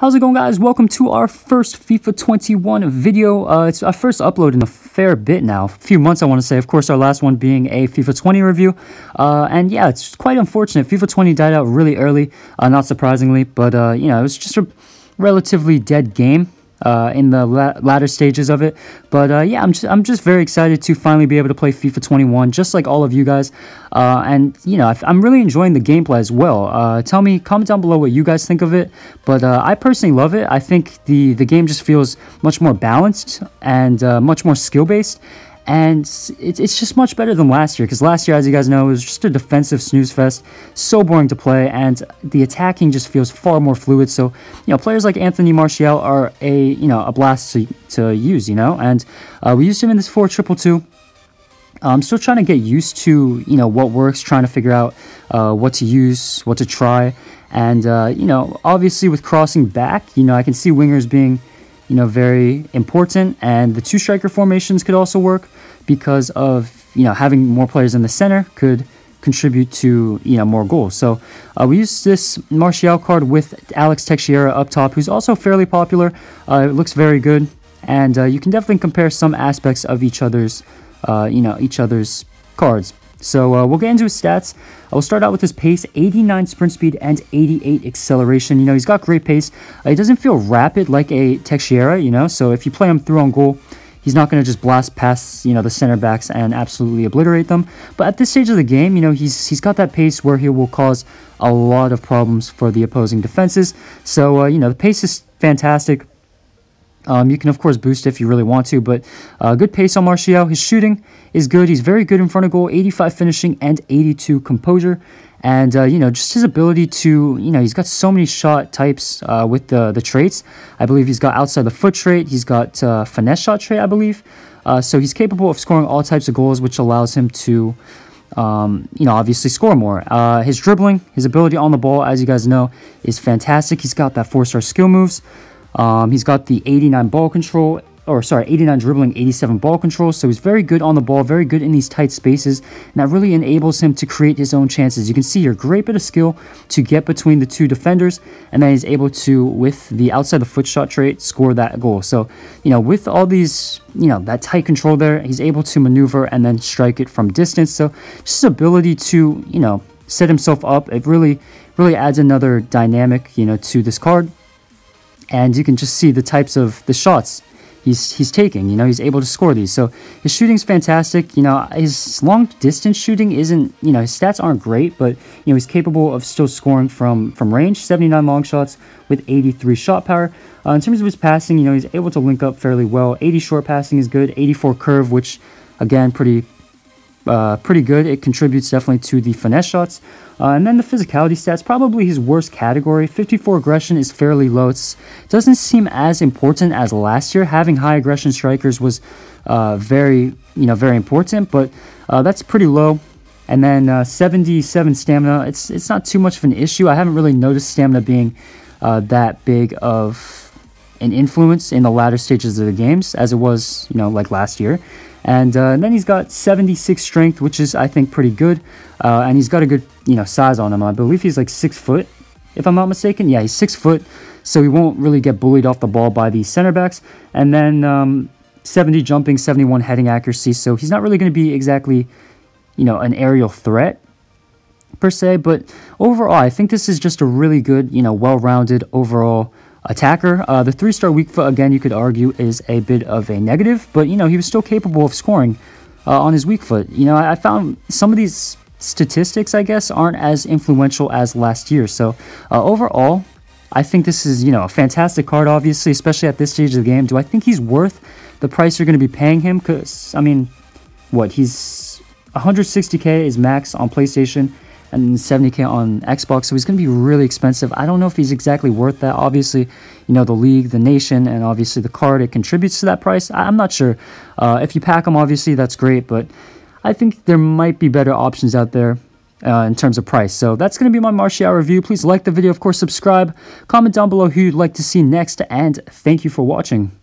How's it going guys? Welcome to our first FIFA 21 video. Uh, it's our first upload in a fair bit now. A few months I want to say. Of course our last one being a FIFA 20 review. Uh, and yeah, it's quite unfortunate. FIFA 20 died out really early, uh, not surprisingly. But uh, you know, it was just a relatively dead game uh, in the la latter stages of it. But uh, yeah, I'm just, I'm just very excited to finally be able to play FIFA 21, just like all of you guys. Uh, and you know, I'm really enjoying the gameplay as well. Uh, tell me, comment down below what you guys think of it. But uh, I personally love it. I think the the game just feels much more balanced and uh, much more skill based and it's, just much better than last year because last year as you guys know it was just a defensive snooze fest so boring to play and the attacking just feels far more fluid. So you know players like anthony martial are a you know a blast to, to use you know? And uh, we used him in this 4 triple two. I'm still trying to get used to you know what works, trying to figure out uh, what to use, what to try, and uh, you know obviously with crossing back, you know I can see wingers being you know, very important. And the two striker formations could also work because of, you know, having more players in the center could contribute to, you know, more goals. So uh, we use this Martial card with Alex Teixeira up top, who's also fairly popular. Uh, it looks very good. And uh, you can definitely compare some aspects of each other's, uh, you know, each other's cards. So uh, we'll get into his stats. I will start out with his pace, 89 sprint speed and 88 acceleration. You know, he's got great pace. Uh, he doesn't feel rapid like a Teixeira, you know, so if you play him through on goal, he's not going to just blast past, you know, the center backs and absolutely obliterate them. But at this stage of the game, you know, he's he's got that pace where he will cause a lot of problems for the opposing defenses. So, uh, you know, the pace is fantastic. Um, you can, of course, boost if you really want to, but uh, good pace on Martial. His shooting is good. He's very good in front of goal, 85 finishing and 82 composure. And, uh, you know, just his ability to, you know, he's got so many shot types uh, with the, the traits. I believe he's got outside the foot trait. He's got uh, finesse shot trait, I believe. Uh, so he's capable of scoring all types of goals, which allows him to, um, you know, obviously score more. Uh, his dribbling, his ability on the ball, as you guys know, is fantastic. He's got that four-star skill moves. Um, he's got the 89 ball control, or sorry, 89 dribbling, 87 ball control. So he's very good on the ball, very good in these tight spaces, and that really enables him to create his own chances. You can see here, great bit of skill to get between the two defenders, and then he's able to, with the outside the foot shot trait, score that goal. So, you know, with all these, you know, that tight control there, he's able to maneuver and then strike it from distance. So just his ability to, you know, set himself up, it really, really adds another dynamic, you know, to this card and you can just see the types of the shots he's he's taking. You know, he's able to score these. So his shooting's fantastic. You know, his long distance shooting isn't. You know, his stats aren't great, but you know he's capable of still scoring from from range. 79 long shots with 83 shot power. Uh, in terms of his passing, you know, he's able to link up fairly well. 80 short passing is good. 84 curve, which again pretty uh, pretty good. It contributes definitely to the finesse shots. Uh, and then the physicality stats, probably his worst category. 54 aggression is fairly low. It doesn't seem as important as last year. Having high aggression strikers was uh, very, you know, very important, but uh, that's pretty low. And then uh, 77 stamina, it's it's not too much of an issue. I haven't really noticed stamina being uh, that big of an influence in the latter stages of the games as it was, you know, like last year. And, uh, and then he's got 76 strength, which is, I think, pretty good. Uh, and he's got a good, you know, size on him. I believe he's like six foot, if I'm not mistaken. Yeah, he's six foot, so he won't really get bullied off the ball by the center backs. And then um, 70 jumping, 71 heading accuracy. So he's not really going to be exactly, you know, an aerial threat per se. But overall, I think this is just a really good, you know, well-rounded overall attacker. Uh, the three-star weak foot, again, you could argue is a bit of a negative, but, you know, he was still capable of scoring uh, on his weak foot. You know, I, I, found some of these statistics, I guess, aren't as influential as last year. So, uh, overall, I think this is, you know, a fantastic card, obviously, especially at this stage of the game. Do I think he's worth the price you're going to be paying him? Because, I mean, what, he's 160k is max on PlayStation and 70k on Xbox, so he's going to be really expensive. I don't know if he's exactly worth that. Obviously, you know, the league, the nation, and obviously the card, it contributes to that price. I'm not sure. Uh, if you pack him, obviously, that's great, but I think there might be better options out there. Uh, in terms of price. So that's going to be my Martial review. Please like the video, of course, subscribe, comment down below who you'd like to see next, and thank you for watching.